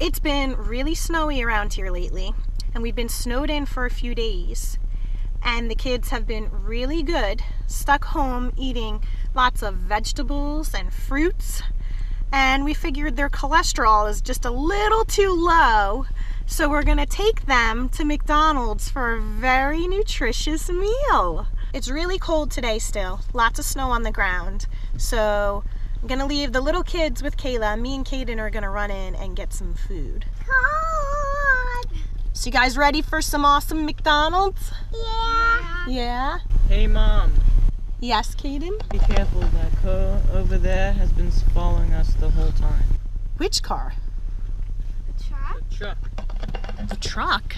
It's been really snowy around here lately, and we've been snowed in for a few days. And the kids have been really good, stuck home eating lots of vegetables and fruits. And we figured their cholesterol is just a little too low, so we're gonna take them to McDonald's for a very nutritious meal. It's really cold today still, lots of snow on the ground. So I'm gonna leave the little kids with Kayla. Me and Kaden are gonna run in and get some food. So you guys ready for some awesome McDonald's? Yeah. Yeah? Hey mom, Yes, Kaden? be careful. That car over there has been following us the whole time. Which car? The truck? The truck. The truck.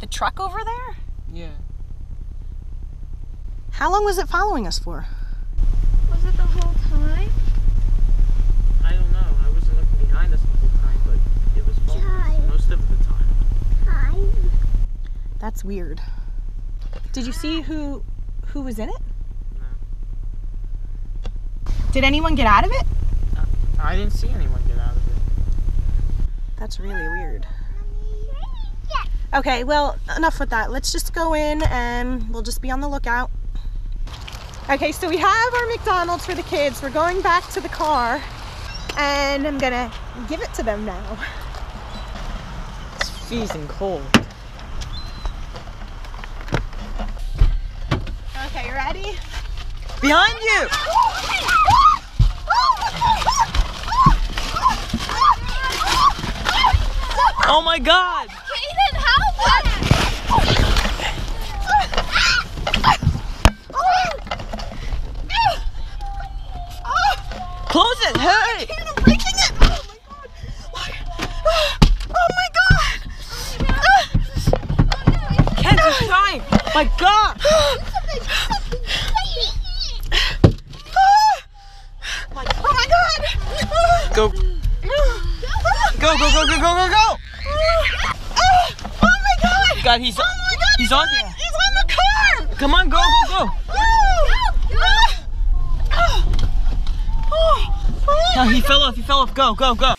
The truck over there? Yeah. How long was it following us for? Was it the whole time? I don't know. I wasn't looking behind us the whole time, but it was following us Time. most of the time. Hi. That's weird. Did you see who who was in it? No. Did anyone get out of it? I didn't see anyone get out of it. That's really weird. Okay, well, enough with that. Let's just go in and we'll just be on the lookout. Okay, so we have our McDonald's for the kids. We're going back to the car and I'm gonna give it to them now. It's freezing cold. Okay, ready? Behind you! Oh my god! Kaden, help! Close it! Hey! I'm breaking it! Oh my god! Oh my god! Kent, you're trying! My god! Oh my god! Go. Go, go, go, go, go, go, go! Oh my god! God, he's Oh my god! he's on there. He's on the car! Come on, go, go, go! Oh, No, he fell off, he fell off. Go, go, go.